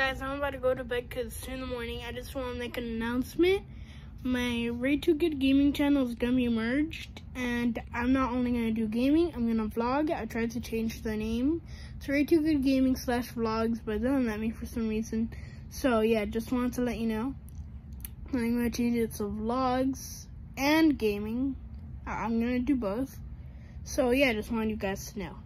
guys, I'm about to go to bed because it's 2 in the morning. I just want to make an announcement. My Rey 2 Good Gaming channel is going to be merged, and I'm not only going to do gaming, I'm going to vlog. I tried to change the name to Rey 2 Good Gaming slash vlogs, but it doesn't let me for some reason. So, yeah, just wanted to let you know. I'm going to change it to vlogs and gaming. I'm going to do both. So, yeah, just wanted you guys to know.